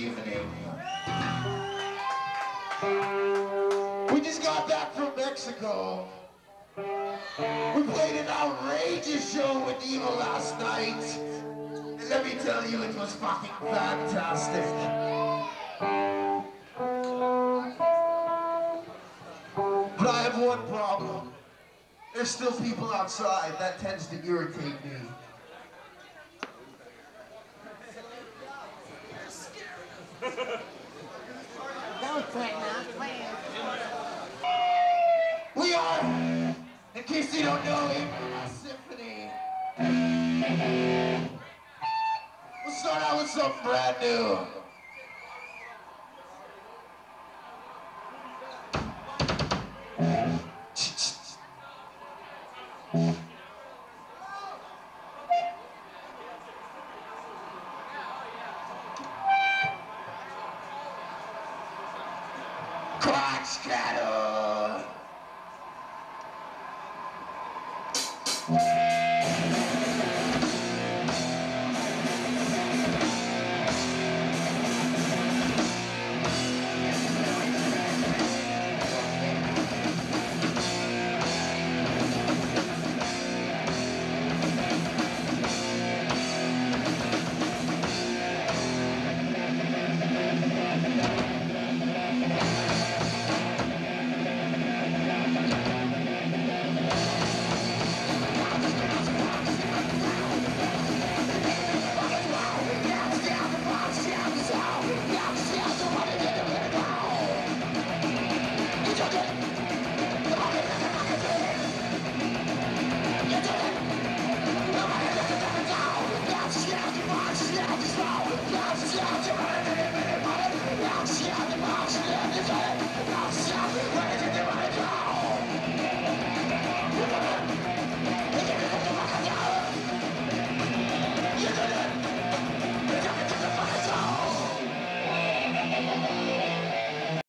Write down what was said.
evening. We just got back from Mexico. We played an outrageous show with Evil last night. And let me tell you, it was fucking fantastic. But I have one problem. There's still people outside. That tends to irritate me. We are, in case you don't know, April Sinphony. We'll start out with something brand new. Crotch cattle.